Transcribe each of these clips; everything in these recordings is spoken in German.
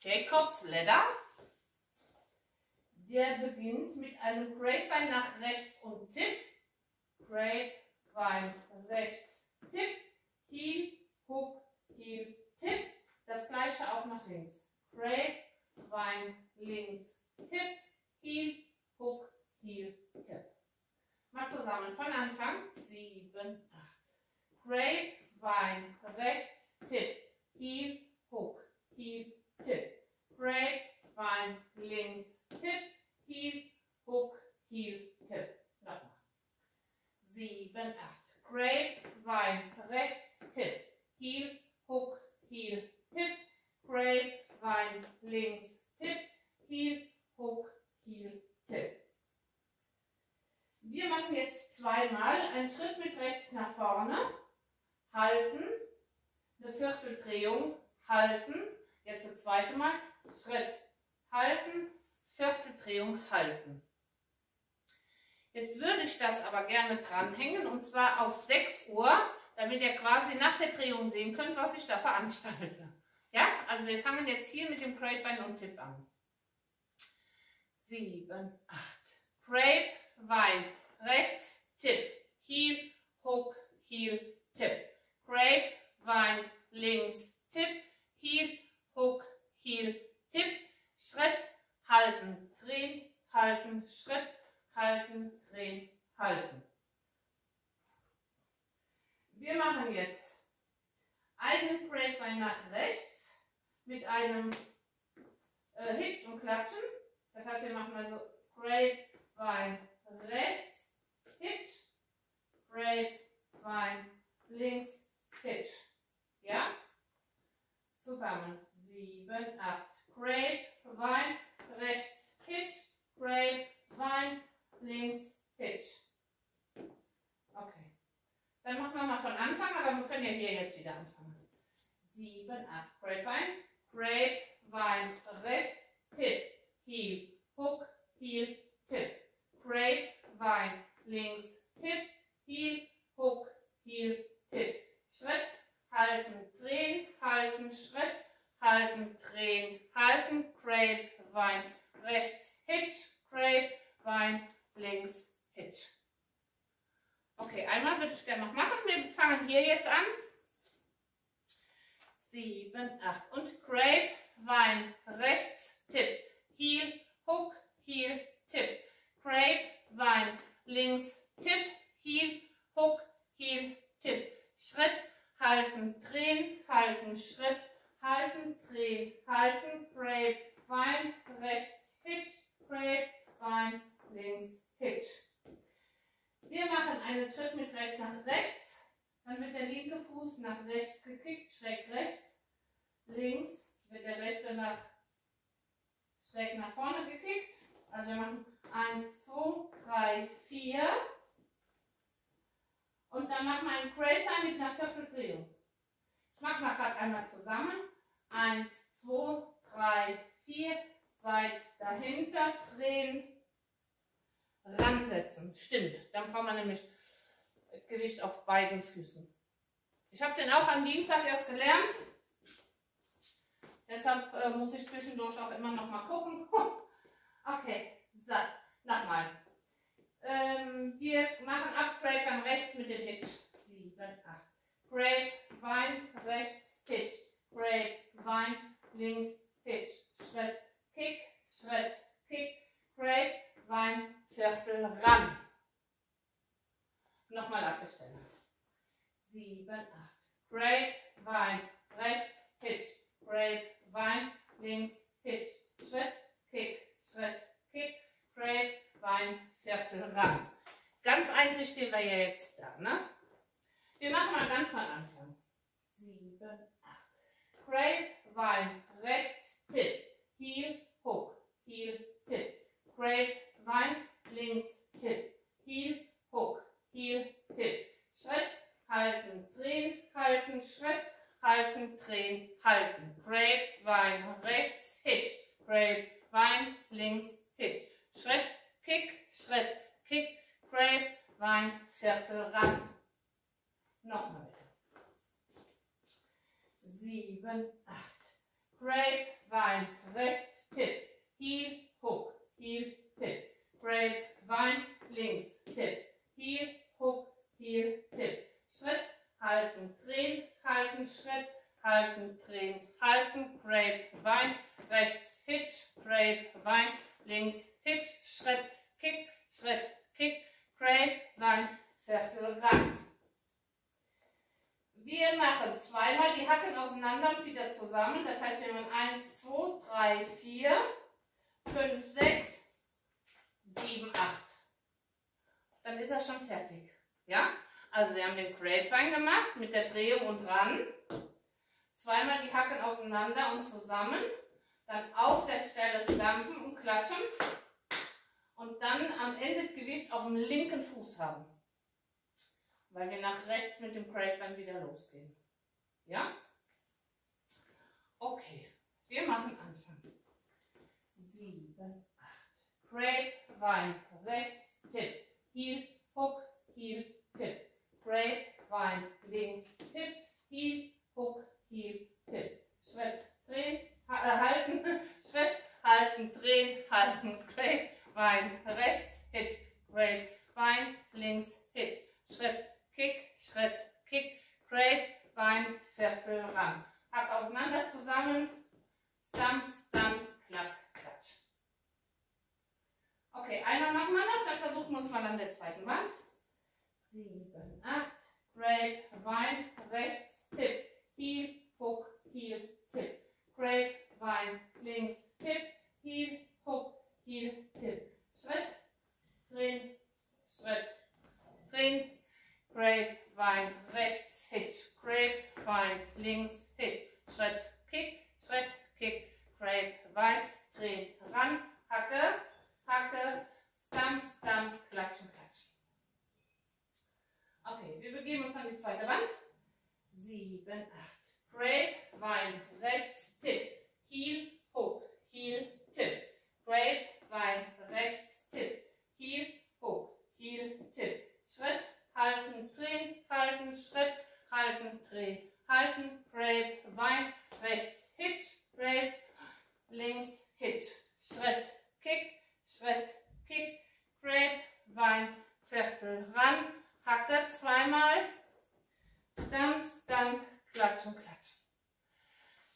Jacobs Ladder. Der beginnt mit einem Grapevine nach rechts und Tipp. Grapevine rechts, Tipp, Heel, Hook, Heel, Tipp. Das gleiche auch nach links. Grapevine links, Tipp, Heel, Hook, Heel, Tipp. Mal zusammen von Anfang. 7, 8. Grapevine rechts, Tipp, Heel, Hook, Heel, Tipp. Grapevine links, Tipp, Heel, Hook, Heel, Tipp. Nochmal. 7, 8. Grapevine, rechts, Tipp, Heel, Hook, Heel, Tipp. Grapevine, links, Tipp, Heel, Hook, Heel, Tipp. Wir machen jetzt zweimal einen Schritt mit rechts nach vorne, halten, eine Vierteldrehung, halten, jetzt das zweite Mal, Schritt, halten, Vierteldrehung halten. Jetzt würde ich das aber gerne dranhängen und zwar auf 6 Uhr, damit ihr quasi nach der Drehung sehen könnt, was ich da veranstalte. Ja, also wir fangen jetzt hier mit dem Grapevine und Tipp an. 7, 8. Grapevine, rechts, Tipp, Heel, Hook, Heel, Tipp. Grapevine, links, Tipp, Heel, Hook, Heel, Tipp. Schritt, halten, drehen, halten, Schritt, halten, drehen, halten. Wir machen jetzt einen Grapevine nach rechts mit einem äh, Hitch und Klatschen. Das heißt, wir machen also Grapevine rechts, Hitch, Grapevine links, Hitch. Ja? Zusammen. 7, 8. Grapevine rechts, Hitch, Grapevine, links, Hitch. Okay. Dann machen wir mal von Anfang, aber wir können ja hier jetzt wieder anfangen. 7, 8. Grapevine, Grapevine, rechts, Tipp, Heel, Hook, Heel, Tipp. Grapevine, links, Tipp, Heel, Hook, Heel, Tipp. Schritt, halten, drehen, halten, Schritt, halten, drehen, halten, Grapevine, rechts, Hitch, Grapevine, links, Hitch. Würde ich gerne noch machen. Wir fangen hier jetzt an. 7, 8 und Grapevine, rechts, Tipp, Heel, Hook, Heel, Tipp. Grapevine, links, Tipp, Heel, Hook, Heel, Tipp. Schritt, halten, drehen, halten, Schritt, halten, drehen, halten, Grapevine, rechts, Hitch, Grapevine, links, Hitch. Wir machen einen Schritt mit rechts nach rechts, dann wird der linke Fuß nach rechts gekickt, schräg rechts, links wird der rechte nach schräg nach vorne gekickt. Also wir machen 1, 2, 3, 4. Und dann machen wir einen Crater mit einer Vierteldrehung. Ich mache mal gerade einmal zusammen. 1, 2, 3, 4. Seid dahinter, drehen, ransetzen. Stimmt. Dann braucht man nämlich Gewicht auf beiden Füßen. Ich habe den auch am Dienstag erst gelernt. Deshalb äh, muss ich zwischendurch auch immer noch mal gucken. okay, so, nochmal. Ähm, wir machen ab Grape an rechts mit dem Hit 7, 8. Grape, Grapevine, links, Hitch. Schritt, Kick, Schritt, Kick. Grapevine, Viertel, ran. Ganz eigentlich stehen wir ja jetzt da, ne? Wir machen mal ganz am Anfang. 7, 8. Grapevine, rechts, Tipp. Heel, Hook. Heel, Tipp. Grapevine, links, Tipp. Heel, Hook. Heel, Tipp. Schritt, halten, drehen, halten, Schritt, halten, drehen, halten. Grapevine, rechts, Hitch. Grapevine, links, Hitch. Schritt, Kick, Schritt, Kick, Grapevine, Viertel, ran. Nochmal bitte. 7, 8. Grapevine, rechts, Tipp, Heel, Hook, Heel, Tipp, Grapevine, links, Tipp, Heel, Hook, Heel, Tipp, Schritt, halten, drehen, halten, Schritt, halten, drehen, halten, Grapevine, rechts, Hitch, Grapevine, links, Hitch, Schritt, Kick, Schritt, Kick, Grapevine, Viertel ran. Wir machen zweimal die Hacken auseinander und wieder zusammen. Das heißt, wir machen 1, 2, 3, 4, 5, 6, 7, 8. Dann ist er schon fertig. Ja? Also wir haben den Grapevine gemacht mit der Drehung und ran. Zweimal die Hacken auseinander und zusammen. Dann auf der Stelle stampfen und klatschen. Und dann am Ende das Gewicht auf dem linken Fuß haben. Weil wir nach rechts mit dem Grapevine wieder losgehen. Ja? Okay, wir machen Anfang. 7, 8. Grapevine, rechts, Tipp, Heel, Hook, Heel, Tipp. Grapevine, links, Tipp, Heel, Hook, Heel, Tipp. Schritt, drehen, äh, halten, Schritt, halten, drehen, halten, Grapevine, rechts, Hit, Grapevine, links, Hit, Schritt, Kick, Schritt, Kick, Grapevine, Viertel, ran. Hack auseinander zusammen, Stump, Stump, Klapp, Klatsch. Okay, einmal machen wir noch, dann versuchen wir uns mal an der zweiten Wand. 7, 8, Grapevine, rechts, Tipp, Heel, Hook, Heel, Tipp. Grapevine, links, Tipp, Heel, Hook, Heel, Tipp. Schritt, drehen, Schritt, drehen, Grapevine, rechts, Hitch, Grapevine, links, Hitch, Schritt, Kick, Schritt, Kick, Grapevine, drehen, ran, Hacke, Hacke, Stump, Stump, Klatschen, Klatschen. Okay, wir begeben uns an die zweite Wand. 7, 8. Grapevine, rechts, Tipp, Heel, Hook, Heel, Tipp. Grapevine, rechts, Tipp, Heel, Hook, Heel, Tipp. Schritt, halten, drehen, halten, Schritt, halten, drehen, halten, Grapevine, rechts, Hitch, Grape, links, Hitch, Schritt, Kick, Schritt, Kick, Grapevine, Viertel ran, Hacke zweimal, Stump, Stump, Klatschen, Klatschen.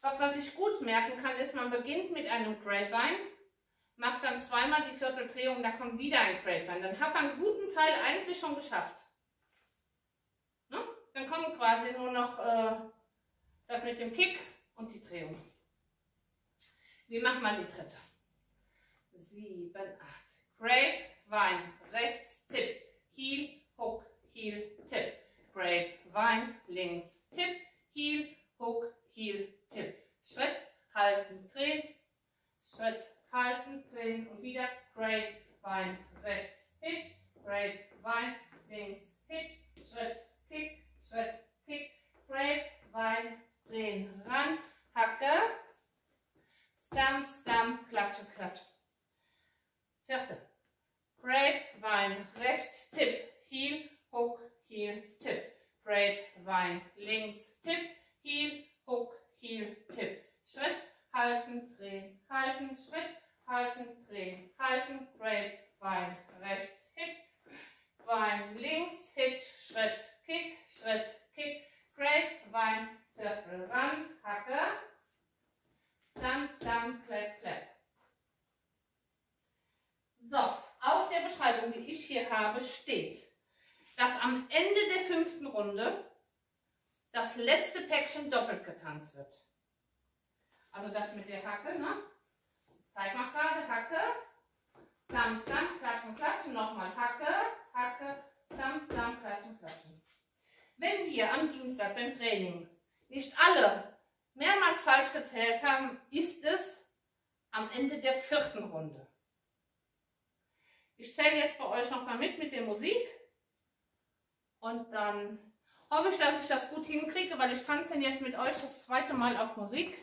Was man sich gut merken kann, ist, man beginnt mit einem Grapevine, macht dann zweimal die Vierteldrehung, da kommt wieder ein Grapevine. Dann hat man einen guten Teil eigentlich schon geschafft. Ne? Dann kommt quasi nur noch äh, das mit dem Kick und die Drehung. Wir machen mal die dritte. 7, 8. Grapevine, rechts, Tipp, Heel, Hook, Heel, Tipp. Grapevine, links, Tipp, Heel, Hook, Heel, Tipp. Schritt, halten, drehen, Schritt, halten, drehen und wieder Grapevine, rechts, Hitch, Grapevine, links, Hitch, Schritt, Kick, Schritt, Kick, Grapevine, drehen, ran, Hacke, Stump, Stump, Klatsche, Klatsche. Vierte. Grapevine, rechts, Tipp, Heel, Hook, Heel, Tipp. Grapevine, links, Tipp, Heel, Hook, Heel, Tipp. Schritt, halten, drehen, halten, Schritt, halten, drehen, halten, Grapevine, rechts, Hit, Wein, links, Hit, Schritt, Kick, Schritt, Kick, Grapevine, Viertel ran, Hacke, Stump, Stump, Clap, Clap. So, auf der Beschreibung, die habe, steht, dass am Ende der fünften Runde das letzte Päckchen doppelt getanzt wird. Also das mit der Hacke, ne? Zeig mal gerade, Hacke, Stamp, Stamp, Klatschen, Klatschen, nochmal Hacke, Hacke, Stamp, Stamp, Klatschen, Klatschen. Wenn wir am Dienstag beim Training nicht alle mehrmals falsch gezählt haben, ist es am Ende der vierten Runde. Ich zähle jetzt bei euch nochmal mit mit der Musik und dann hoffe ich, dass ich das gut hinkriege, weil ich tanze jetzt mit euch das zweite Mal auf Musik.